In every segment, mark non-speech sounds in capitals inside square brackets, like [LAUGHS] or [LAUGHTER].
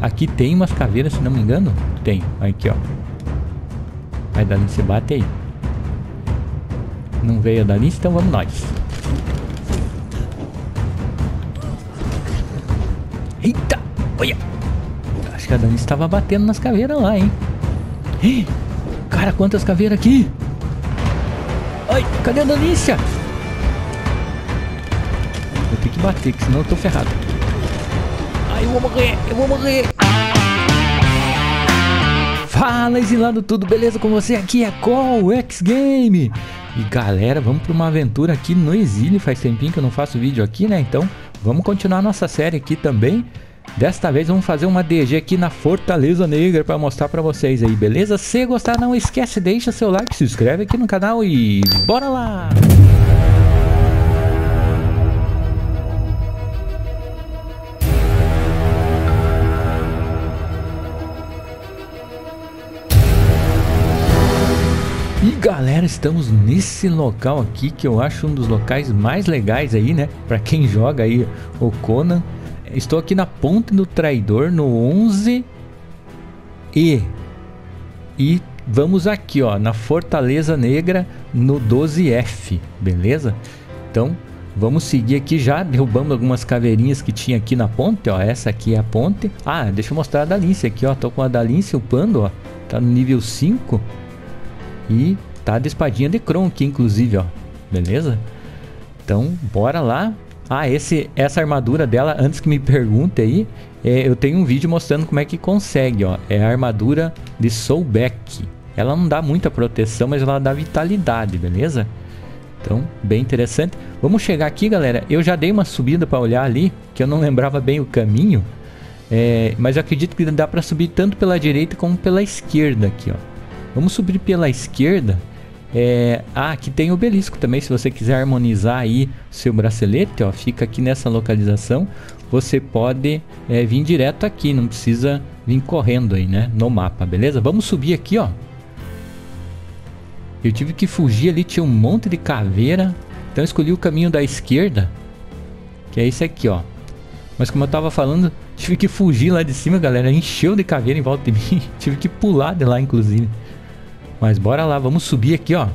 Aqui tem umas caveiras, se não me engano. Tem. Aqui, ó. Vai, Dalice, bate aí. Não veio a Dalice, então vamos nós. Eita! Olha! Acho que a Dani estava batendo nas caveiras lá, hein? Ih, cara, quantas caveiras aqui! Ai, cadê a Danícia? Vou ter que bater, que senão eu tô ferrado. Vou morrer, eu vou morrer! Fala, exilado tudo, beleza com você? Aqui é Call X Game. E galera, vamos para uma aventura aqui no exílio. Faz tempinho que eu não faço vídeo aqui, né? Então, vamos continuar nossa série aqui também. Desta vez vamos fazer uma DG aqui na Fortaleza Negra para mostrar para vocês aí, beleza? Se gostar, não esquece, deixa seu like, se inscreve aqui no canal e bora lá! Estamos nesse local aqui que eu acho um dos locais mais legais aí, né? Para quem joga aí o Conan. Estou aqui na Ponte do Traidor no 11 e e vamos aqui, ó, na Fortaleza Negra no 12F, beleza? Então, vamos seguir aqui já, derrubando algumas caveirinhas que tinha aqui na ponte, ó, essa aqui é a ponte. Ah, deixa eu mostrar a Dalince aqui, ó, tô com a Dalince upando, ó, tá no nível 5 e de espadinha de Kronk, inclusive, ó. Beleza? Então, bora lá. Ah, esse, essa armadura dela, antes que me pergunte aí, é, eu tenho um vídeo mostrando como é que consegue, ó. É a armadura de Soulback. Ela não dá muita proteção, mas ela dá vitalidade, beleza? Então, bem interessante. Vamos chegar aqui, galera. Eu já dei uma subida para olhar ali, que eu não lembrava bem o caminho. É, mas eu acredito que dá para subir tanto pela direita como pela esquerda aqui, ó. Vamos subir pela esquerda. É, ah, aqui tem obelisco também, se você quiser harmonizar aí seu bracelete, ó, fica aqui nessa localização. Você pode é, vir direto aqui, não precisa vir correndo aí, né, no mapa, beleza? Vamos subir aqui, ó. Eu tive que fugir ali, tinha um monte de caveira. Então escolhi o caminho da esquerda, que é esse aqui, ó. Mas como eu tava falando, tive que fugir lá de cima, galera. Encheu de caveira em volta de mim. [LAUGHS] tive que pular de lá, inclusive. Mas bora lá, vamos subir aqui, ó.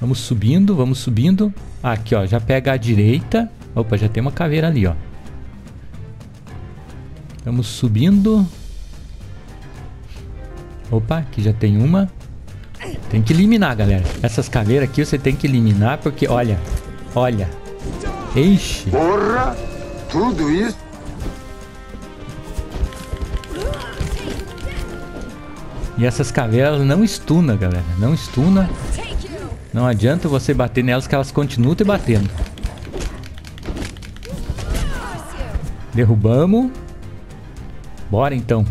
Vamos subindo, vamos subindo. Aqui, ó, já pega a direita. Opa, já tem uma caveira ali, ó. Vamos subindo. Opa, aqui já tem uma. Tem que eliminar, galera. Essas caveiras aqui você tem que eliminar porque, olha, olha. Eixe. Porra, tudo isso E essas caveiras não estuna, galera. Não estuna. Não adianta você bater nelas que elas continuam te batendo. Derrubamos. Bora então.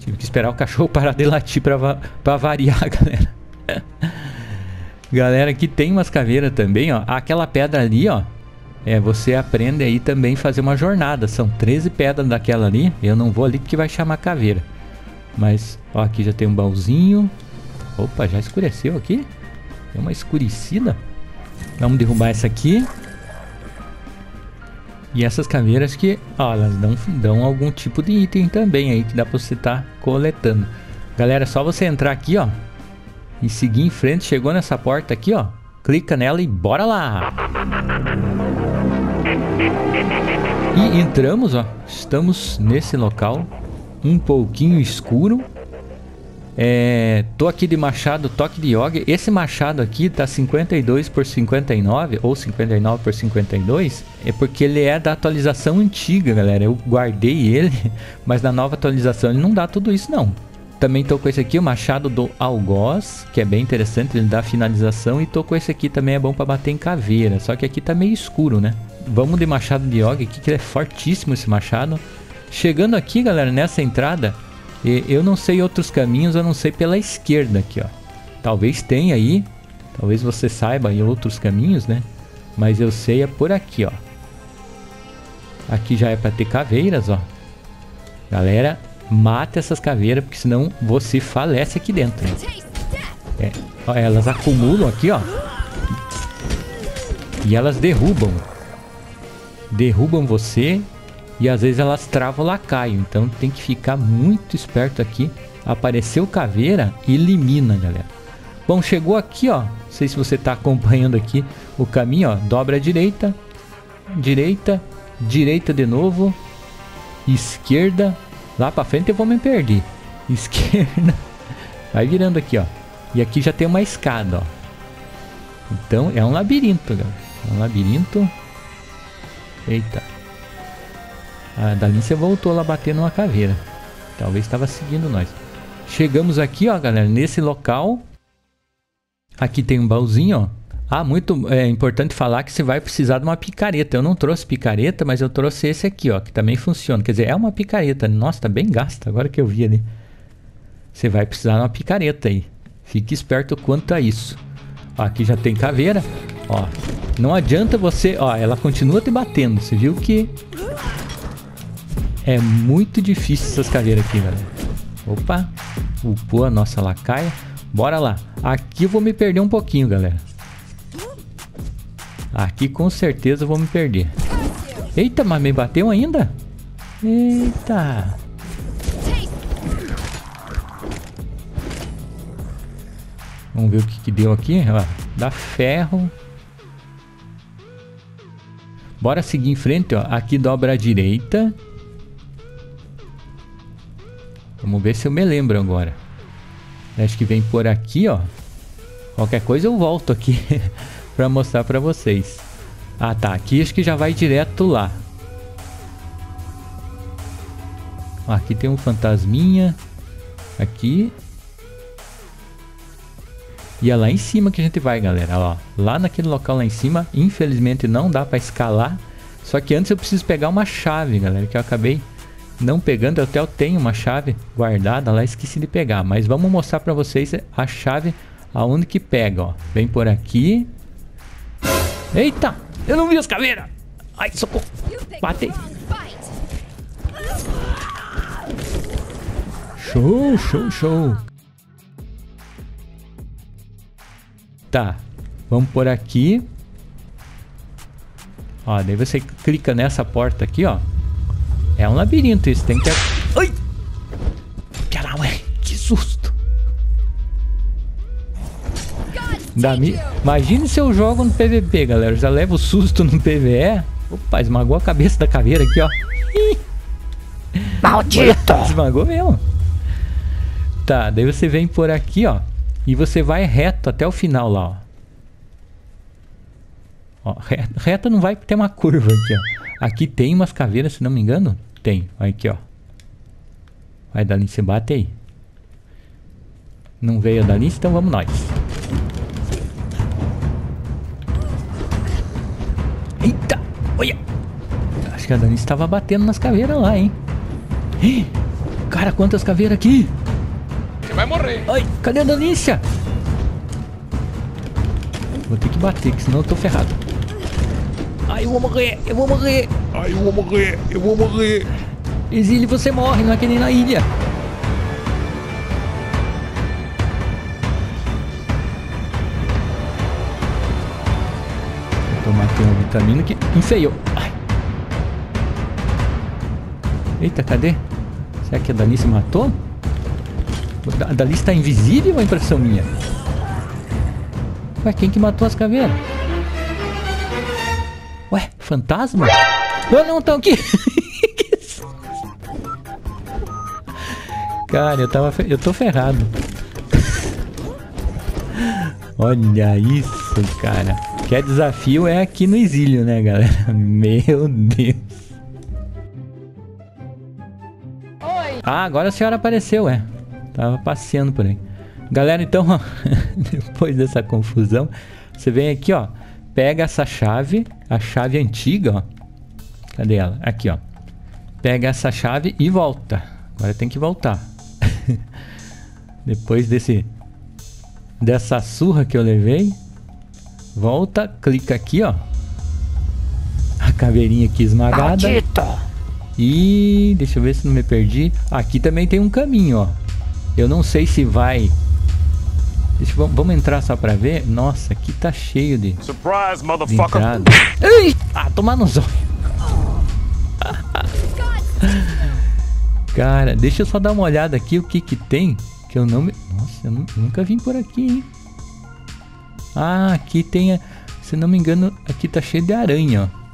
Tive que esperar o cachorro [LAUGHS] parar de latir pra, pra variar, [LAUGHS] galera. galera, aqui tem umas caveiras também, ó. Aquela pedra ali, ó. É, você aprende aí também fazer uma jornada. São 13 pedras daquela ali. Eu não vou ali porque vai chamar caveira. Mas, ó, aqui já tem um baúzinho. Opa, já escureceu aqui. Tem uma escurecida. Vamos derrubar essa aqui. E essas caveiras que, ó, elas dão, dão algum tipo de item também aí que dá pra você estar tá coletando. Galera, é só você entrar aqui, ó. E seguir em frente. Chegou nessa porta aqui, ó. Clica nela e bora lá. E entramos, ó. Estamos nesse local um pouquinho escuro. É, tô aqui de machado toque de yoga. Esse machado aqui tá 52 por 59 ou 59 por 52. É porque ele é da atualização antiga, galera. Eu guardei ele, [LAUGHS] mas na nova atualização ele não dá tudo isso não. Também tô com esse aqui, o machado do algoz, que é bem interessante, ele dá finalização. E tô com esse aqui também, é bom para bater em caveira. Só que aqui tá meio escuro, né? Vamos de machado de yoga aqui, que ele é fortíssimo esse machado. Chegando aqui, galera, nessa entrada, eu não sei outros caminhos, eu não sei pela esquerda aqui, ó. Talvez tenha aí, talvez você saiba em outros caminhos, né? Mas eu sei é por aqui, ó. Aqui já é para ter caveiras, ó. Galera, mata essas caveiras, porque senão você falece aqui dentro. É, ó, elas acumulam aqui, ó. E elas derrubam. Derrubam você E às vezes elas travam o lacaio. Então tem que ficar muito esperto aqui. Apareceu caveira, elimina, galera. Bom, chegou aqui, ó. Não sei se você está acompanhando aqui o caminho, ó. Dobra à direita, direita, direita de novo, esquerda. Lá para frente eu vou me perder. [LAUGHS] Esquerda. Vai virando aqui, ó. E aqui já tem uma escada, ó. Então é um labirinto, galera. É um labirinto. Eita. A Dalícia voltou lá batendo uma caveira. Talvez estava seguindo nós. Chegamos aqui, ó, galera, nesse local. Aqui tem um baúzinho, ó. Ah, muito é importante falar que você vai precisar de uma picareta. Eu não trouxe picareta, mas eu trouxe esse aqui, ó, que também funciona. Quer dizer, é uma picareta. Nossa, tá bem gasta agora que eu vi ali. Você vai precisar de uma picareta aí. Fique esperto quanto a isso. Ó, aqui já tem caveira. Ó, não adianta você... Ó, ela continua te batendo. Você viu que... É muito difícil essas caveiras aqui, galera. Opa, upou a nossa lacaia. Bora lá. Aqui eu vou me perder um pouquinho, galera. Aqui com certeza eu vou me perder. Eita, mas me bateu ainda? Eita. Vamos ver o que, que deu aqui. Ó, dá ferro. Bora seguir em frente, ó. Aqui dobra à direita. Vamos ver se eu me lembro agora. Acho que vem por aqui, ó. Qualquer coisa eu volto aqui [LAUGHS] para mostrar para vocês. Ah, tá. Aqui acho que já vai direto lá. Aqui tem um fantasminha. Aqui. E é lá em cima que a gente vai, galera. Ó, lá naquele local lá em cima, infelizmente não dá para escalar. Só que antes eu preciso pegar uma chave, galera, que eu acabei não pegando. Eu até eu tenho uma chave guardada lá, esqueci de pegar. Mas vamos mostrar para vocês a chave aonde que pega, ó. Vem por aqui. Eita! Eu não vi as caveiras! Ai, socorro! Batei! Show, show, show! Tá, vamos por aqui. Ó, daí você clica nessa porta aqui, ó. É um labirinto isso, tem que... Ai! Que susto! mi... Imagine se eu jogo no PVP, galera. Eu já levo susto no PVE. Opa, esmagou a cabeça da caveira aqui, ó. Maldito! Esmagou mesmo. Tá, daí você vem por aqui, ó. E você vai reto até o final lá, ó. ó reta não vai ter uma curva aqui, ó. Aqui tem umas caveiras, se não me engano. Tem, aqui, ó. Vai, Dalince, bate aí. Não veio a Dalince, então vamos nós. Eita! Olha! Acho que a Dalince estava batendo nas caveiras lá, hein? Cara, quantas caveiras aqui! vai morrer. Ai, cadê a Danícia? Vou ter que bater, que senão eu tô ferrado. Ai, eu vou morrer, eu vou morrer. Ai, eu vou morrer, eu vou morrer. Exílio, você morre, não é que nem na ilha. Vou tomar aqui uma vitamina que enfeiou. Ai. Eita, cadê? Será que a Danice matou? A da lista invisível ou é impressão minha? Ué, quem que matou as caveiras? Ué, fantasma? Não, não, estão aqui. [LAUGHS] Cara, eu tava. Eu tô ferrado. Olha isso, cara. Que é desafio é aqui no exílio, né, galera? [LAUGHS] Meu Deus. Oi. Ah, agora a senhora apareceu, é. Tava passeando por aí. Galera, então, ó, [LAUGHS] depois dessa confusão, você vem aqui, ó. Pega essa chave, a chave antiga, ó. Cadê ela? Aqui, ó. Pega essa chave e volta. Agora tem que voltar. [LAUGHS] depois desse dessa surra que eu levei, volta, clica aqui, ó. A caveirinha aqui esmagada. Maldito. E deixa eu ver se não me perdi. Aqui também tem um caminho, ó. Eu não sei se vai... Deixa, vamos, vamos entrar só pra ver? Nossa, aqui tá cheio de... Surprise, motherfucker! Ei! Ah, tomar nos olhos. Cara, deixa eu só dar uma olhada aqui o que que tem. Que eu não me... Nossa, eu nunca vim por aqui, hein? Ah, aqui tem... Se não me engano, aqui tá cheio de aranha, ó.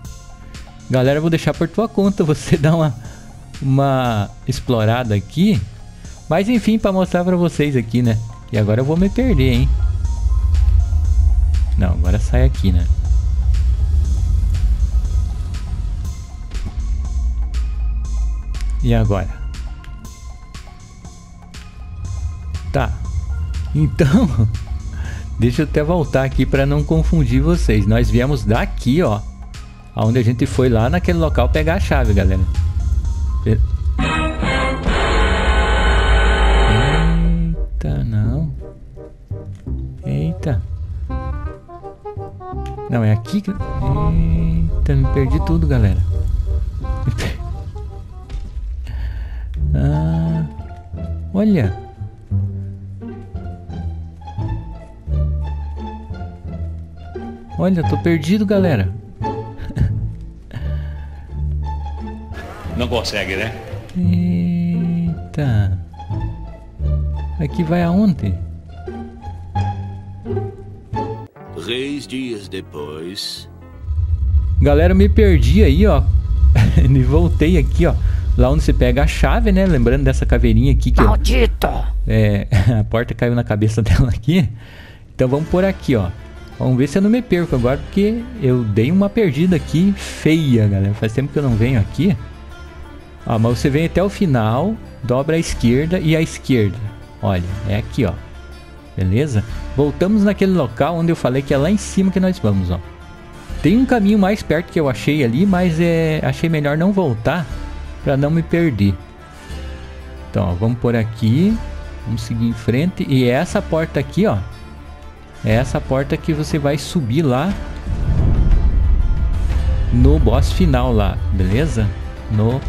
Galera, vou deixar por tua conta [LAUGHS] você dar uma, uma explorada aqui. Mas enfim, para mostrar para vocês aqui, né? E agora eu vou me perder, hein? Não, agora sai aqui, né? E agora? Tá. Então, [LAUGHS] deixa eu até voltar aqui para não confundir vocês. Nós viemos daqui, ó. Onde a gente foi lá naquele local pegar a chave, galera. Eita, não. Eita. Não, é aqui que... Eita, me perdi tudo, galera. [LAUGHS] Ah, olha. Olha, tô perdido, galera. Não consegue, né? Eita. Aqui vai aonde? Três dias depois. Galera, me perdi aí, ó. [LAUGHS] e voltei aqui, ó. Lá onde você pega a chave, né? Lembrando dessa caveirinha aqui que Maldito! Eu, é, [LAUGHS] a porta caiu na cabeça [LAUGHS] dela aqui. Então vamos por aqui, ó. Vamos ver se eu não me perco agora, porque eu dei uma perdida aqui feia, galera. Faz tempo que eu não venho aqui. Ó, mas você vem até o final, dobra a esquerda e a esquerda. Olha, é aqui, ó. Beleza? Voltamos naquele local onde eu falei que é lá em cima que nós vamos, ó. Tem um caminho mais perto que eu achei ali, mas é, achei melhor não voltar para não me perder. Então, ó, vamos por aqui. Vamos seguir em frente. E é essa porta aqui, ó. É essa porta que você vai subir lá no boss final lá, beleza? No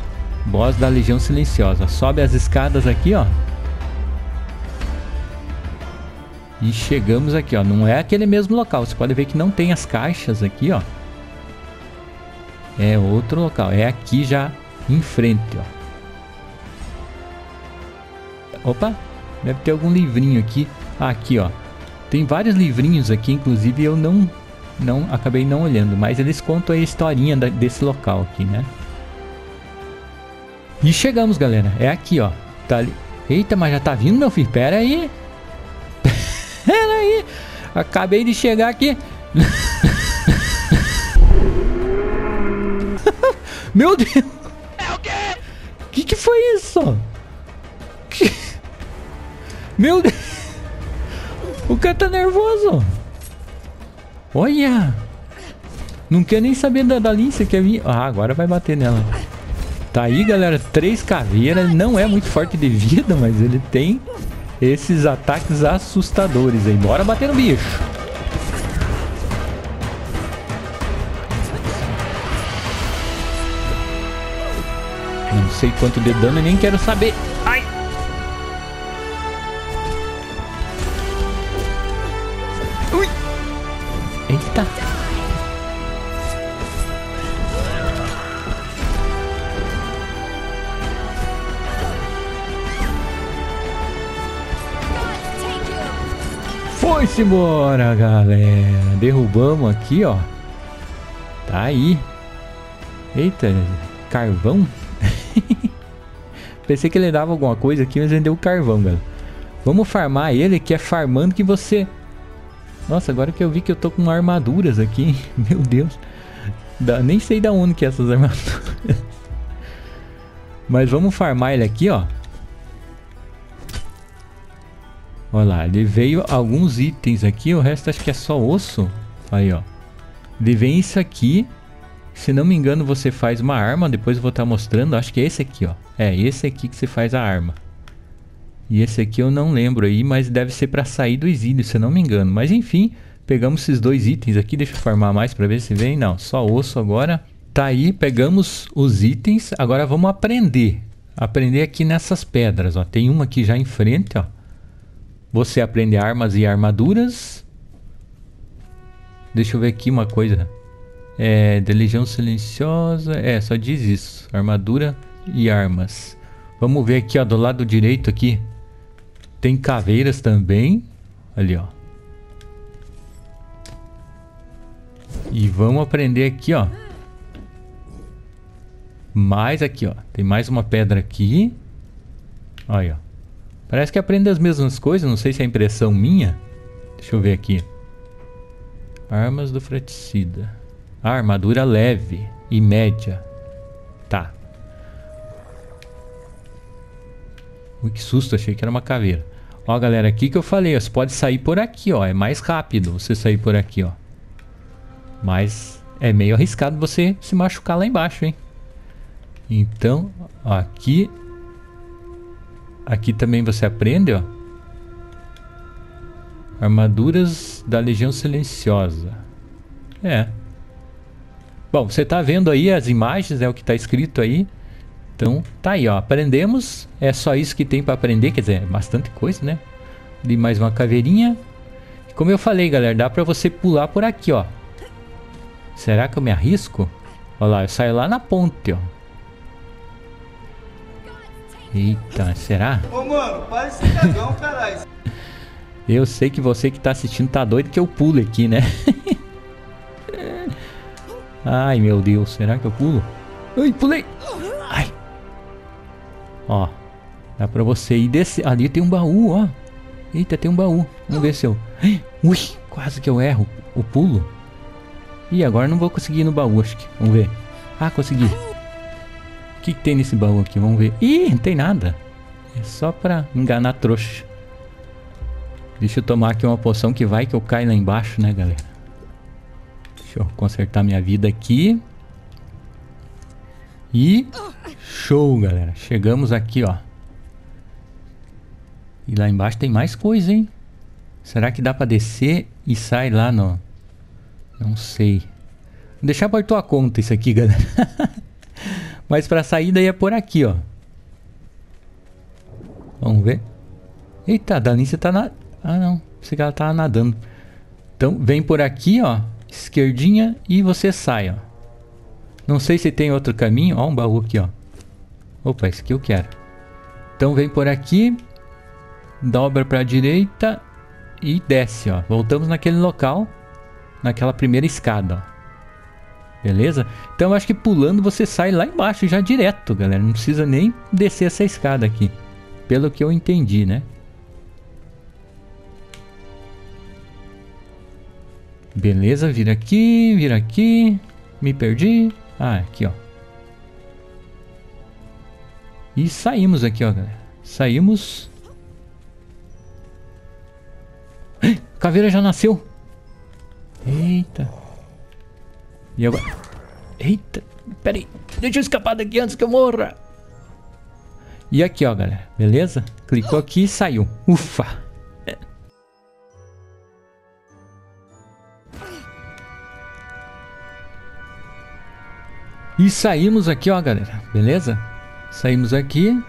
boss da Legião Silenciosa. Sobe as escadas aqui, ó. E chegamos aqui, ó. Não é aquele mesmo local. Você pode ver que não tem as caixas aqui, ó. É outro local. É aqui já em frente, ó. Opa, deve ter algum livrinho aqui. Aqui, ó. Tem vários livrinhos aqui, inclusive eu não não acabei não olhando, mas eles contam a historinha da, desse local aqui, né? E chegamos, galera. É aqui, ó. Tá ali. Eita, mas já tá vindo, meu filho. Pera aí. [LAUGHS] Pera aí. Acabei de chegar aqui. [LAUGHS] meu Deus. É o quê? Que que foi isso? Que... Meu Deus. O cara tá nervoso. Olha. Não quer nem saber da, da lince, quer vir... Ah, agora vai bater nela. Tá aí, galera. Três caveiras. Não é muito forte de vida, mas ele tem esses ataques assustadores aí. Bora bater no bicho. Não sei quanto de dano e nem quero saber. Foi-se embora, galera. Derrubamos aqui, ó. Tá aí. Eita, carvão? [LAUGHS] Pensei que ele dava alguma coisa aqui, mas ele deu carvão, galera. Vamos farmar ele, que é farmando que você... Nossa, agora que eu vi que eu tô com armaduras aqui. [LAUGHS] Meu Deus. Da, nem sei da onde que é essas armaduras. [LAUGHS] Mas vamos farmar ele aqui, ó. Olha lá, ele veio alguns itens aqui, o resto acho que é só osso. Aí, ó. Ele vem isso aqui. Se não me engano, você faz uma arma. Depois eu vou estar tá mostrando. Acho que é esse aqui, ó. É, esse aqui que você faz a arma. E esse aqui eu não lembro aí, mas deve ser para sair do exílio, se não me engano. Mas enfim, pegamos esses dois itens aqui. Deixa eu farmar mais para ver se vem. Não, só osso agora. Tá aí, pegamos os itens. Agora vamos aprender. Aprender aqui nessas pedras, ó. Tem uma aqui já em frente, ó. Você aprende armas e armaduras. Deixa eu ver aqui uma coisa. É, de Legião Silenciosa. É, só diz isso. Armadura e armas. Vamos ver aqui, ó, do lado direito aqui. Tem caveiras também. Ali, ó. E vamos aprender aqui, ó. Mais aqui, ó. Tem mais uma pedra aqui. Olha, ó. Parece que aprende as mesmas coisas. Não sei se é impressão minha. Deixa eu ver aqui. Armas do fraticida. Ah, armadura leve e média. Tá. Ui, que susto. Achei que era uma caveira. Ó, galera, aqui que eu falei. Ó, você pode sair por aqui, ó. É mais rápido você sair por aqui, ó. Mas é meio arriscado você se machucar lá embaixo, hein? Então, aqui... Aqui também você aprende, ó. Armaduras da Legião Silenciosa. É. Bom, você tá vendo aí as imagens, é o que tá escrito aí. Então, tá aí, ó. Aprendemos. É só isso que tem para aprender. Quer dizer, é bastante coisa, né? De mais uma caveirinha. Como eu falei, galera, dá pra você pular por aqui, ó. Será que eu me arrisco? Olha lá, eu saio lá na ponte, ó. Eita, será? Ô, mano, para esse cagão, caralho. [LAUGHS] Eu sei que você que tá assistindo tá doido que eu pulo aqui, né? [LAUGHS] Ai, meu Deus, será que eu pulo? Ai, pulei! Ai! Ó, dá pra você ir descer. Ali tem um baú, ó. Eita, tem um baú. Vamos ver se eu... [GASPS] Ui, quase que eu erro o pulo. Ih, agora não vou conseguir ir no baú, acho que. Vamos ver. Ah, consegui. Que, que tem nesse baú aqui? Vamos ver. Ih, não tem nada. É só pra enganar trouxa. Deixa eu tomar aqui uma poção que vai que eu caio lá embaixo, né, galera? Deixa eu consertar minha vida aqui. E... Show, galera. Chegamos aqui, ó. E lá embaixo tem mais coisa, hein? Será que dá pra descer e sai lá no... Não sei. Vou deixar por tua conta isso aqui, galera. [LAUGHS] Mas pra saída é por aqui, ó. Vamos ver. Eita, a Danícia tá na... Ah, não. Pensei que ela tava nadando. Então, vem por aqui, ó. Esquerdinha e você sai, ó. Não sei se tem outro caminho. Ó, um baú aqui, ó. Opa, esse aqui eu quero. Então, vem por aqui. Dobra pra direita. E desce, ó. Voltamos naquele local naquela primeira escada, ó. Beleza? Então acho que pulando você sai lá embaixo já direto, galera. Não precisa nem descer essa escada aqui. Pelo que eu entendi, né? Beleza, vira aqui, vira aqui. Me perdi. Ah, aqui, ó. E saímos aqui, ó, galera. Saímos. Caveira já nasceu. E agora? Eita. Pera aí. Deixa eu escapar daqui antes que eu morra. E aqui, ó, galera. Beleza? Clicou aqui e saiu. Ufa. E saímos aqui, ó, galera. Beleza? Saímos aqui.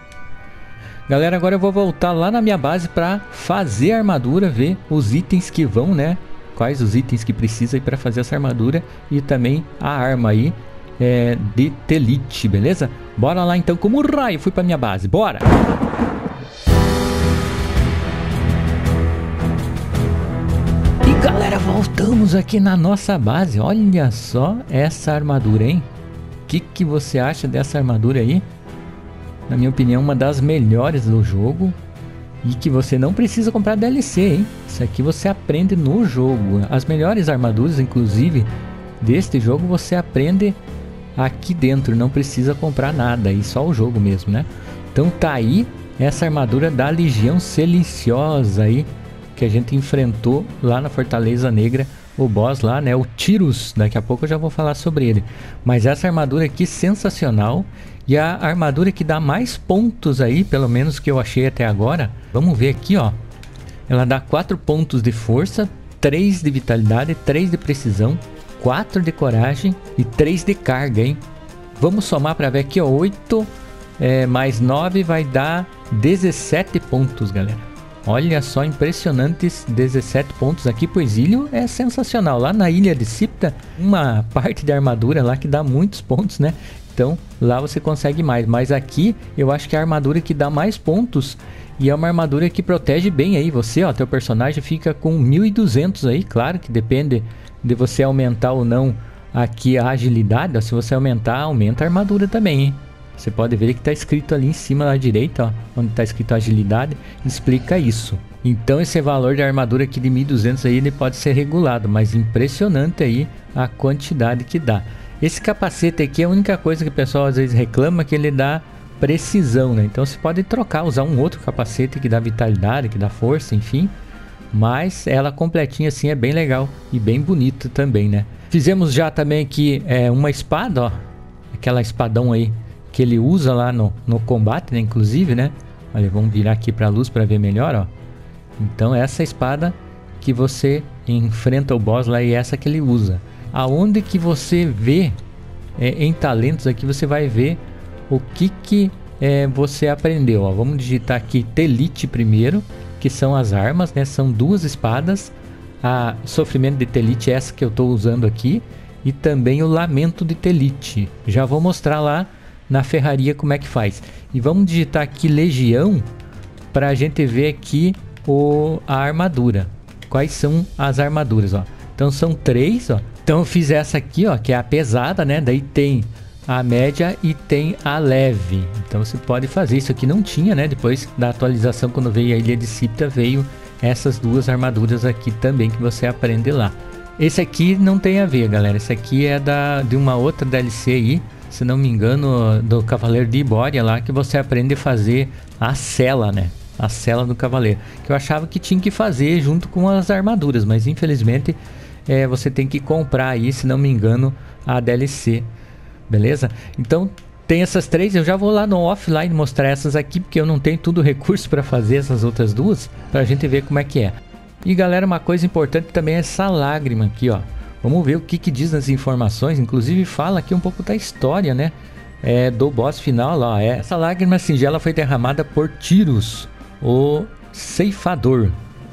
Galera, agora eu vou voltar lá na minha base para fazer a armadura, ver os itens que vão, né? Quais os itens que precisa para fazer essa armadura e também a arma aí é, de Telite, beleza? Bora lá então, como raio fui para minha base, bora! E galera, voltamos aqui na nossa base, olha só essa armadura, hein? O que, que você acha dessa armadura aí? Na minha opinião, uma das melhores do jogo, e que você não precisa comprar DLC, hein? Isso aqui você aprende no jogo. As melhores armaduras, inclusive, deste jogo você aprende aqui dentro. Não precisa comprar nada, e só o jogo mesmo, né? Então tá aí essa armadura da Legião Silenciosa aí, que a gente enfrentou lá na Fortaleza Negra. O boss lá, né? O Tirus. Daqui a pouco eu já vou falar sobre ele. Mas essa armadura aqui sensacional. E a armadura que dá mais pontos aí, pelo menos que eu achei até agora. Vamos ver aqui, ó. Ela dá 4 pontos de força, 3 de vitalidade, 3 de precisão, 4 de coragem e 3 de carga, hein? Vamos somar para ver aqui, ó. 8 é, mais 9 vai dar 17 pontos, galera. Olha só, impressionantes 17 pontos aqui pro exílio é sensacional. Lá na ilha de Cipta, uma parte de armadura lá que dá muitos pontos, né? Então lá você consegue mais. Mas aqui eu acho que é a armadura que dá mais pontos. E é uma armadura que protege bem aí você, ó. Teu personagem fica com 1200 aí. Claro que depende de você aumentar ou não aqui a agilidade. Se você aumentar, aumenta a armadura também, hein? Você pode ver que está escrito ali em cima à direita, ó, onde está escrito agilidade, explica isso. Então esse valor de armadura aqui de 1200 aí ele pode ser regulado, mas impressionante aí a quantidade que dá. Esse capacete aqui é a única coisa que o pessoal às vezes reclama que ele dá precisão, né? Então você pode trocar, usar um outro capacete que dá vitalidade, que dá força, enfim. Mas ela completinha assim é bem legal e bem bonita também, né? Fizemos já também aqui é, uma espada, ó. Aquela espadão aí que ele usa lá no, no combate, né? Inclusive, né? Olha, vamos virar aqui para a luz para ver melhor, ó. Então essa espada que você enfrenta o boss lá e essa que ele usa aonde que você vê é, em talentos aqui você vai ver o que que é, você aprendeu ó. vamos digitar aqui telite primeiro que são as armas né são duas espadas a sofrimento de telite essa que eu estou usando aqui e também o lamento de telite já vou mostrar lá na ferraria como é que faz e vamos digitar aqui legião para a gente ver aqui o, a armadura quais são as armaduras ó então são três ó então eu fiz essa aqui, ó, que é a pesada, né? Daí tem a média e tem a leve. Então você pode fazer isso aqui não tinha, né? Depois da atualização quando veio a ilha de Cipta veio essas duas armaduras aqui também que você aprende lá. Esse aqui não tem a ver, galera. Esse aqui é da de uma outra DLC aí, se não me engano, do Cavaleiro de Ibória lá que você aprende a fazer a cela, né? A cela do cavaleiro, que eu achava que tinha que fazer junto com as armaduras, mas infelizmente é, você tem que comprar aí, se não me engano, a DLC. Beleza? Então tem essas três, eu já vou lá no offline mostrar essas aqui, porque eu não tenho tudo recurso para fazer essas outras duas, para a gente ver como é que é. E galera, uma coisa importante também é essa lágrima aqui, ó. Vamos ver o que, que diz nas informações, inclusive fala aqui um pouco da história, né? É, do boss final lá. É, essa lágrima singela foi derramada por Tiros, o ceifador,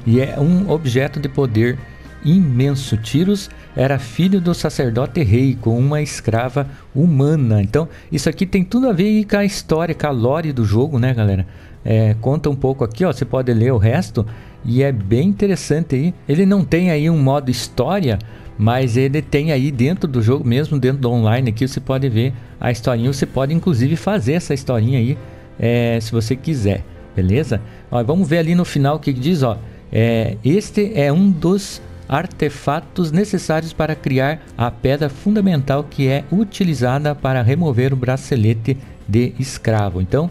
e é um objeto de poder imenso. Tiros era filho do sacerdote rei com uma escrava humana. Então, isso aqui tem tudo a ver com a história, com a lore do jogo, né, galera? É, conta um pouco aqui, ó. Você pode ler o resto e é bem interessante aí. Ele não tem aí um modo história, mas ele tem aí dentro do jogo, mesmo dentro do online aqui, você pode ver a historinha. Você pode inclusive fazer essa historinha aí, é, se você quiser, beleza? Ó, vamos ver ali no final o que diz, ó. É, este é um dos artefatos necessários para criar a pedra fundamental que é utilizada para remover o bracelete de escravo. Então,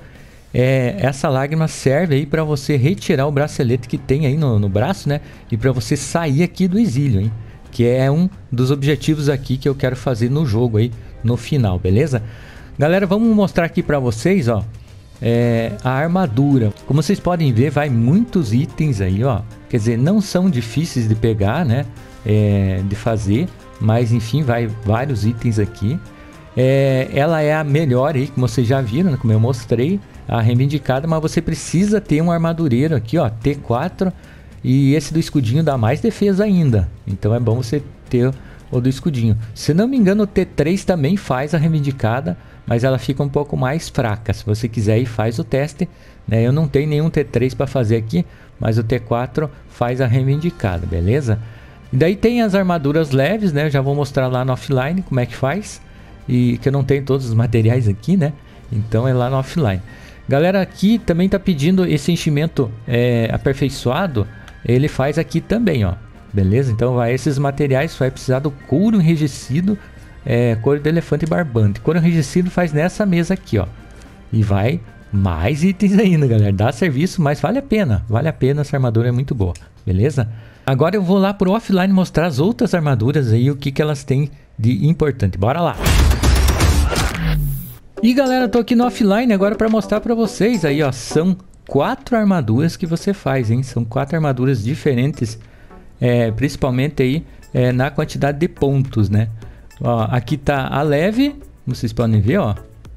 é, essa lágrima serve aí para você retirar o bracelete que tem aí no, no braço, né? E para você sair aqui do exílio, hein? Que é um dos objetivos aqui que eu quero fazer no jogo aí no final, beleza? Galera, vamos mostrar aqui para vocês, ó, é, a armadura. Como vocês podem ver, vai muitos itens aí, ó. Quer dizer, não são difíceis de pegar, né? É, de fazer, mas enfim, vai vários itens aqui. É, ela é a melhor aí, como vocês já viram, né? como eu mostrei, a reivindicada, mas você precisa ter um armadureiro aqui, ó, T4, e esse do escudinho dá mais defesa ainda. Então é bom você ter o do escudinho. Se não me engano, o T3 também faz a reivindicada, mas ela fica um pouco mais fraca. Se você quiser ir, faz o teste. Né? Eu não tenho nenhum T3 para fazer aqui, mas o T4 faz a reivindicada, beleza? E daí tem as armaduras leves, né? Eu já vou mostrar lá no offline como é que faz. E que eu não tenho todos os materiais aqui, né? Então é lá no offline. Galera, aqui também tá pedindo esse enchimento é, aperfeiçoado. Ele faz aqui também, ó. Beleza? Então vai esses materiais, vai precisar do couro enrijecido, é, couro de elefante barbante. Couro enrijecido faz nessa mesa aqui, ó. E vai mais itens ainda, galera. Dá serviço, mas vale a pena. Vale a pena, essa armadura é muito boa, beleza? Agora eu vou lá pro offline mostrar as outras armaduras aí, o que, que elas têm de importante. Bora lá! E galera, tô aqui no offline agora para mostrar para vocês aí, ó. São quatro armaduras que você faz, hein? São quatro armaduras diferentes, é, principalmente aí é, na quantidade de pontos, né? Ó, aqui tá a leve, como vocês podem ver, ó.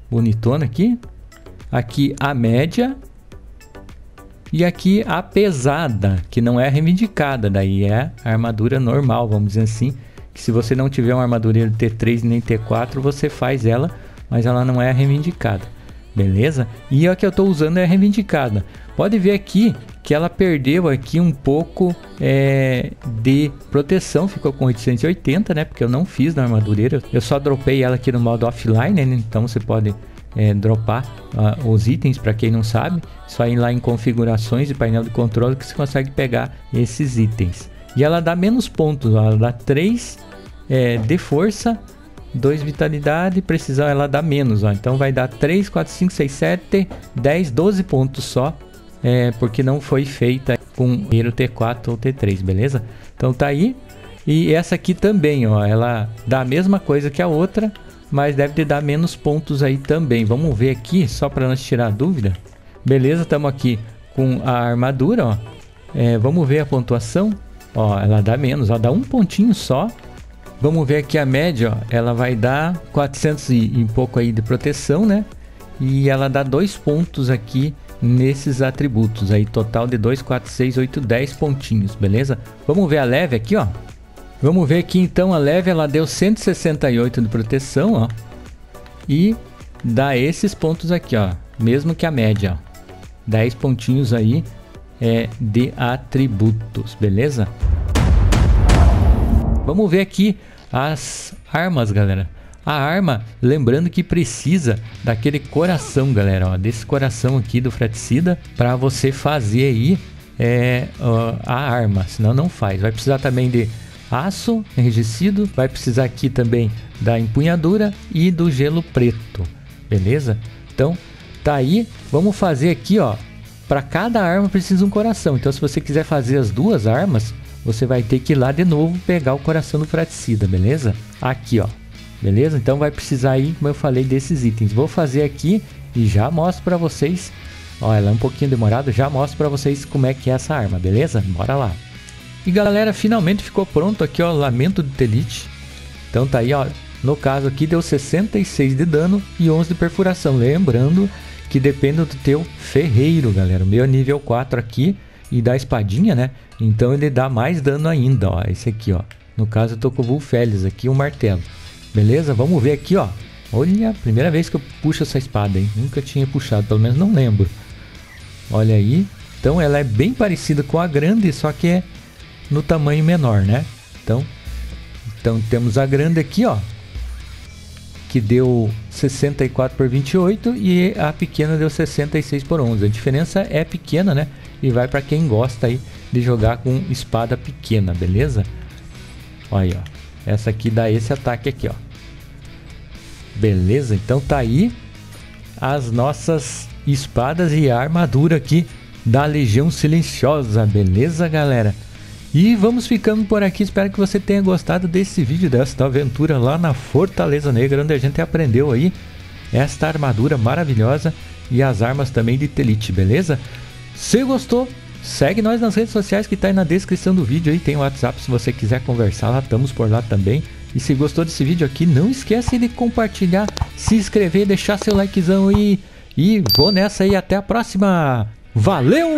Bonitona aqui. Aqui a média. E aqui a pesada, que não é reivindicada, daí é a armadura normal, vamos dizer assim. Que se você não tiver uma armadura T3 nem T4, você faz ela mas ela não é reivindicada, beleza? E a que eu estou usando é reivindicada. Pode ver aqui que ela perdeu aqui um pouco é, de proteção, ficou com 880, né? Porque eu não fiz na armadureira, eu só dropei ela aqui no modo offline, né? Então você pode é, dropar uh, os itens para quem não sabe. Só ir lá em configurações e painel de controle que você consegue pegar esses itens. E ela dá menos pontos, ela dá 3 é, de força, 2 vitalidade, precisão ela dá menos. Ó. Então vai dar 3, 4, 5, 6, 7, 10, 12 pontos só. É, porque não foi feita com Hero T4 ou T3, beleza? Então tá aí. E essa aqui também, ó, ela dá a mesma coisa que a outra, mas deve te dar menos pontos aí também. Vamos ver aqui, só para não tirar dúvida. Beleza, estamos aqui com a armadura, ó. É, vamos ver a pontuação. Ó, ela dá menos, ó, dá um pontinho só. Vamos ver aqui a média, ó, ela vai dar 400 e, e pouco aí de proteção, né? E ela dá dois pontos aqui nesses atributos aí, total de 2, 4, 6, 8, 10 pontinhos, beleza? Vamos ver a leve aqui, ó. Vamos ver aqui então a leve ela deu 168 de proteção, ó. E dá esses pontos aqui, ó, mesmo que a média, ó. 10 pontinhos aí é de atributos, beleza? Vamos ver aqui as armas, galera. A arma, lembrando que precisa daquele coração, galera, ó, desse coração aqui do fraticida para você fazer aí é, ó, a arma, senão não faz. Vai precisar também de aço enrijecido, vai precisar aqui também da empunhadura e do gelo preto, beleza? Então, tá aí, vamos fazer aqui, ó, para cada arma precisa um coração. Então, se você quiser fazer as duas armas, você vai ter que ir lá de novo pegar o coração do fraticida, beleza? Aqui, ó. Beleza? Então vai precisar aí, como eu falei, desses itens. Vou fazer aqui e já mostro para vocês. Ó, ela é um pouquinho demorado, já mostro para vocês como é que é essa arma, beleza? Bora lá. E galera, finalmente ficou pronto aqui, ó, Lamento de Telite. Então tá aí, ó, no caso aqui deu 66 de dano e 11 de perfuração. Lembrando que depende do teu ferreiro, galera. O meu é nível 4 aqui e da espadinha, né? Então ele dá mais dano ainda, ó. Esse aqui, ó. No caso eu tô com o Vulfeles aqui, um martelo. Beleza? Vamos ver aqui, ó. Olha, primeira vez que eu puxo essa espada, hein? Nunca tinha puxado, pelo menos não lembro. Olha aí. Então ela é bem parecida com a grande, só que é no tamanho menor, né? Então, então temos a grande aqui, ó, que deu 64 por 28 e a pequena deu 66 por 11. A diferença é pequena, né? E vai para quem gosta aí de jogar com espada pequena, beleza? Olha aí, ó. Essa aqui dá esse ataque aqui, ó. Beleza? Então tá aí as nossas espadas e a armadura aqui da Legião Silenciosa, beleza, galera? E vamos ficando por aqui. Espero que você tenha gostado desse vídeo, desta aventura lá na Fortaleza Negra, onde a gente aprendeu aí esta armadura maravilhosa e as armas também de Telite, beleza? Se gostou, segue nós nas redes sociais que tá aí na descrição do vídeo aí. Tem o WhatsApp se você quiser conversar lá, estamos por lá também. E se gostou desse vídeo aqui, não esquece de compartilhar, se inscrever, deixar seu likezão aí. E vou nessa aí, até a próxima. Valeu!